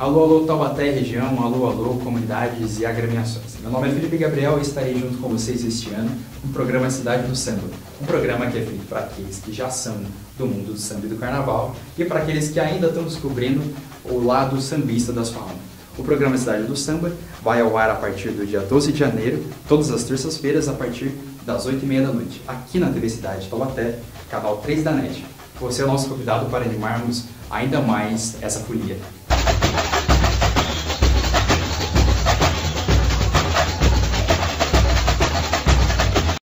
Alô, alô, Taubaté região, alô, alô, comunidades e agremiações. Meu nome é Felipe Gabriel e estarei junto com vocês este ano no programa Cidade do Samba. Um programa que é feito para aqueles que já são do mundo do samba e do carnaval e para aqueles que ainda estão descobrindo o lado sambista das fauna. O programa Cidade do Samba vai ao ar a partir do dia 12 de janeiro, todas as terças-feiras, a partir das 8h30 da noite, aqui na TV Cidade Taubaté, canal 3 da NET. Você é o nosso convidado para animarmos ainda mais essa folia.